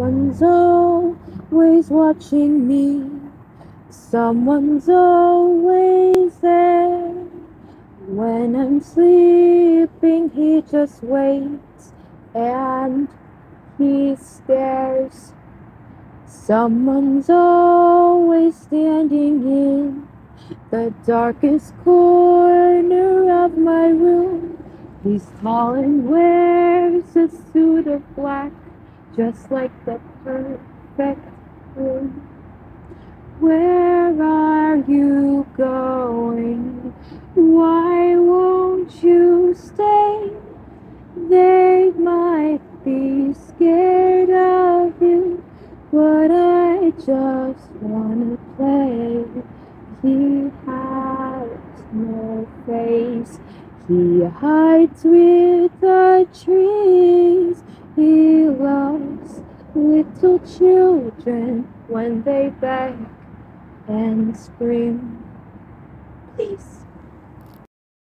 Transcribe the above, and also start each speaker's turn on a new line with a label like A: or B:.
A: Someone's always watching me. Someone's always there. When I'm sleeping, he just waits and he stares. Someone's always standing in the darkest corner of my room. He's tall and wears a suit of black, just like the perfect room. Where are you going? Why won't you stay? They might be scared of you, but I just wanna play. He has no face. He hides with the trees. Little children when they beg and scream. Please